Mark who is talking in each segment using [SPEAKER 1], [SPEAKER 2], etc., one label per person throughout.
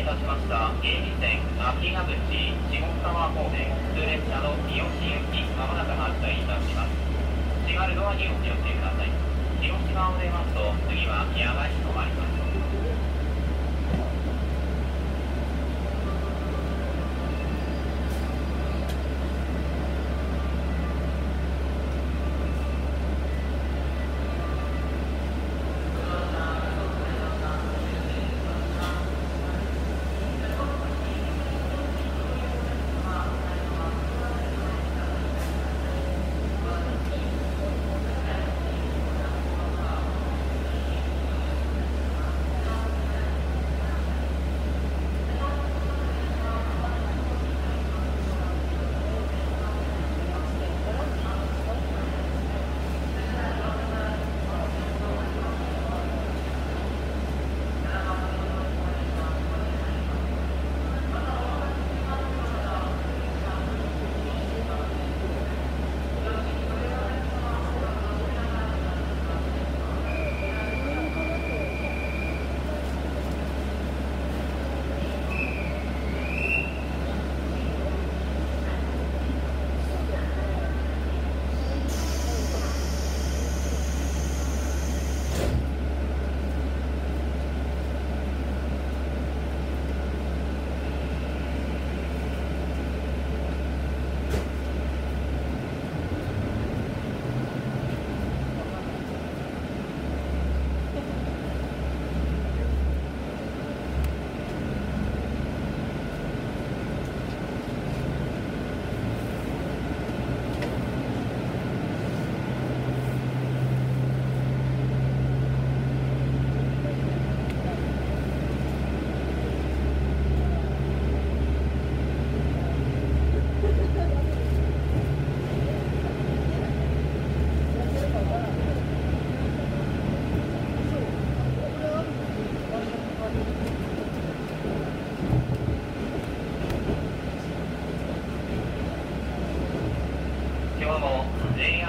[SPEAKER 1] いたしました。芸備線秋ヶ口下沢方面普通列車の三好行きまもなく発車いたします。閉まるドアにお気をつけください。広島を出ますと次は宮ヶ市止まります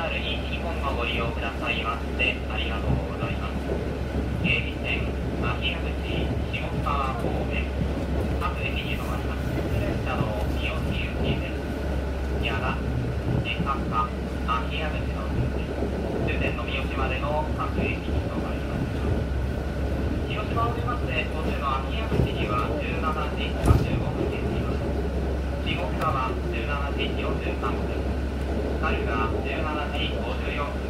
[SPEAKER 1] JR 西日本をご利用くださいましてありがとうございます芸備線秋ヶ淵下川方面各駅に停まります車の三好行きです矢田千葉か秋ヶ淵の順です終点の三好までの各駅に停まります広島を出まして途中の秋ヶ淵には17時35分に着きます下川17時43分春が17時54分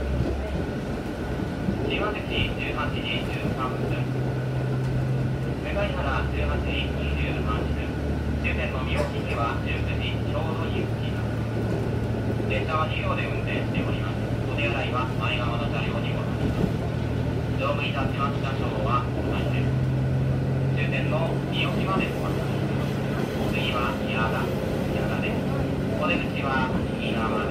[SPEAKER 1] 島口18時13分向原18時28分終点の三好市は19時ちょうどに着きます列車は2両で運転しておりますお手洗いは前側の車両にございます乗務いたしました賞は同じです終点の三好までお渡しします次は矢田矢田ですお出口は右側